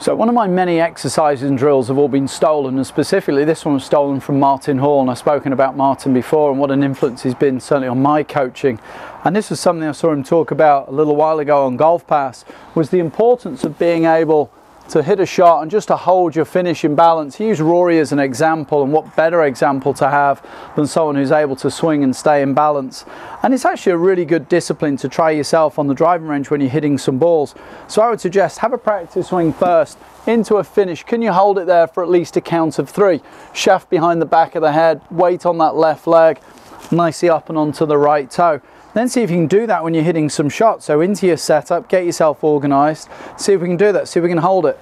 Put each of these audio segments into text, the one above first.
So one of my many exercises and drills have all been stolen and specifically this one was stolen from Martin Hall and I've spoken about Martin before and what an influence he's been certainly on my coaching. And this was something I saw him talk about a little while ago on GolfPass was the importance of being able to hit a shot and just to hold your finish in balance. Use Rory as an example and what better example to have than someone who's able to swing and stay in balance. And it's actually a really good discipline to try yourself on the driving range when you're hitting some balls. So I would suggest have a practice swing first into a finish. Can you hold it there for at least a count of three? Shaft behind the back of the head, weight on that left leg, nicely up and onto the right toe. Then see if you can do that when you're hitting some shots. So into your setup, get yourself organized, see if we can do that, see if we can hold it.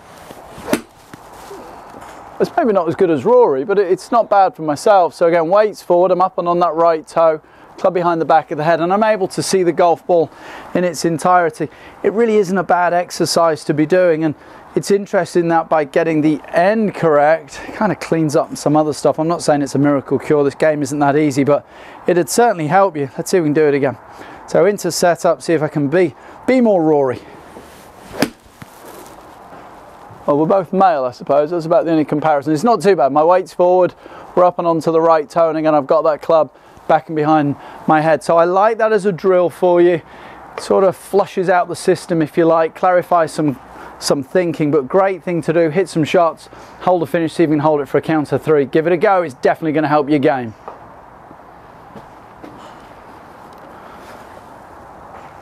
It's maybe not as good as Rory, but it's not bad for myself. So again, weights forward, I'm up and on that right toe, club behind the back of the head, and I'm able to see the golf ball in its entirety. It really isn't a bad exercise to be doing, and it's interesting that by getting the end correct, it kind of cleans up some other stuff. I'm not saying it's a miracle cure, this game isn't that easy, but it'd certainly help you. Let's see if we can do it again. So into setup, see if I can be, be more Rory. Well, we're both male, I suppose. That's about the only comparison. It's not too bad. My weight's forward, we're up and onto the right toe, and I've got that club back and behind my head. So I like that as a drill for you. Sort of flushes out the system, if you like, clarifies some some thinking, but great thing to do. Hit some shots, hold a finish, see if you can hold it for a count of three. Give it a go, it's definitely going to help your game.